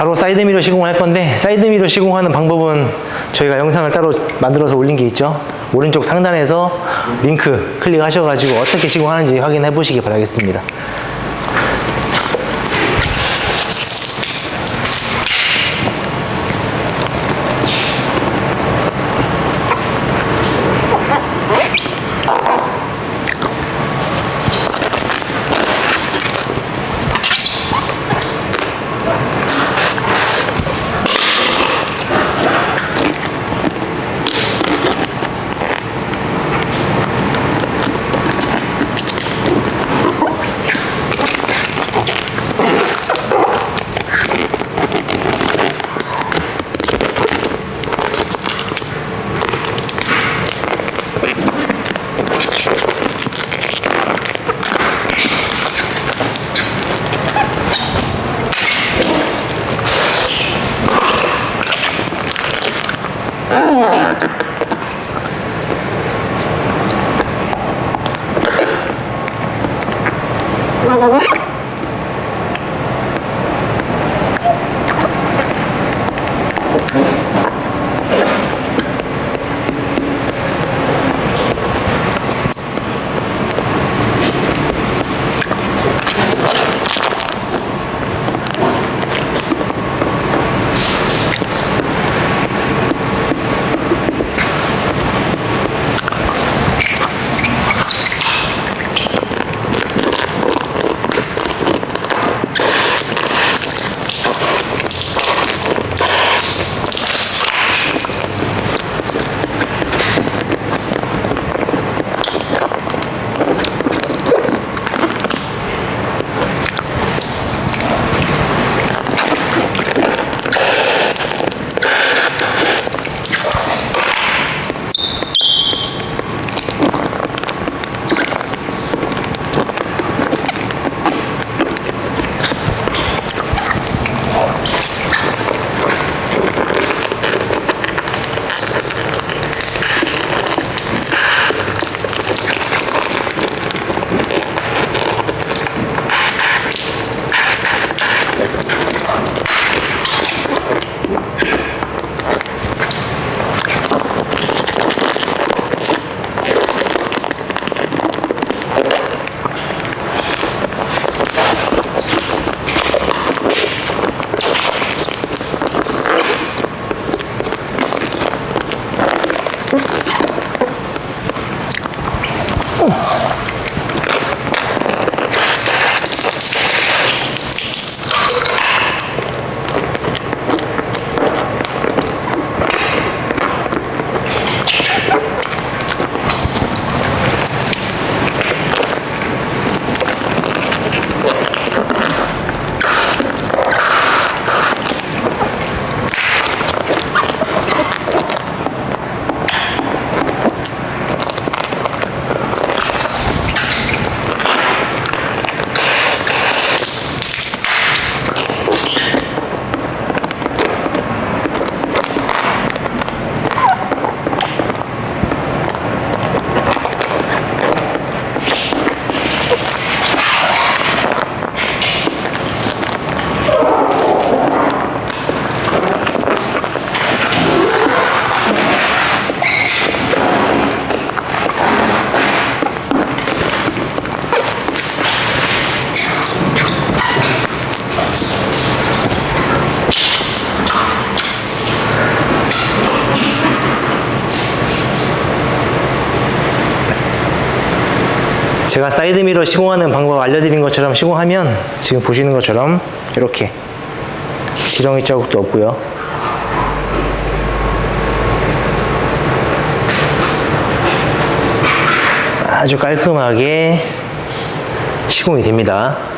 바로 사이드미러 시공을 할 건데 사이드미러 시공하는 방법은 저희가 영상을 따로 만들어서 올린 게 있죠. 오른쪽 상단에서 링크 클릭하셔가지고 어떻게 시공하는지 확인해 보시기 바라겠습니다 Oh, my God. Oh. 제가 사이드미러 시공하는 방법 알려드린 것처럼 시공하면 지금 보시는 것처럼 이렇게 지렁이 자국도 없고요. 아주 깔끔하게 시공이 됩니다